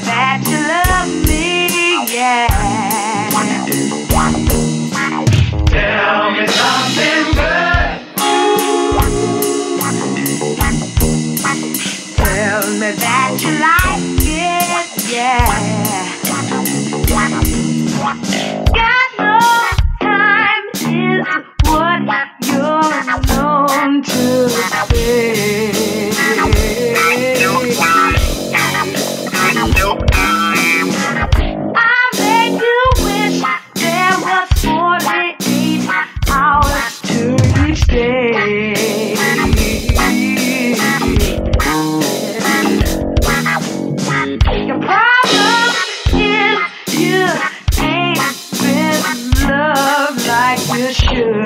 that you love me, yeah. Tell me something good. Tell me that you like it, yeah. should.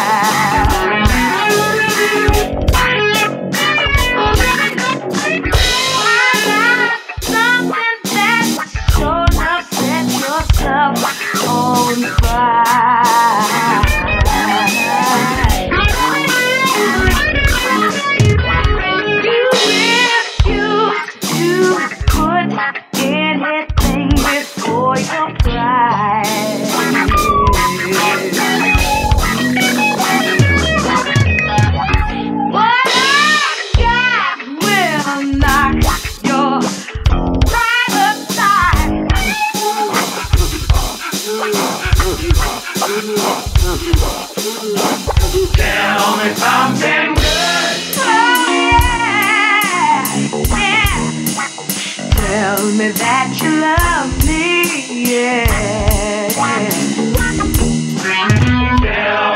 Tell me something good. Oh, yeah. Tell me that you love me. Yeah. Tell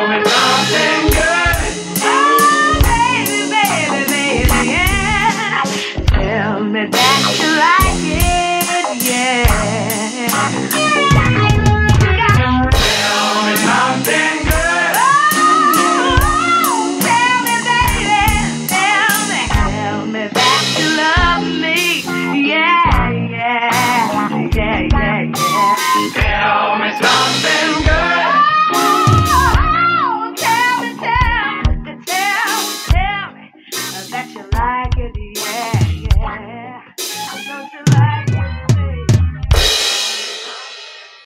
me something good. Oh, baby, baby, baby. Yeah. Tell me that you love me. yeah, yeah, yeah. Tell me something.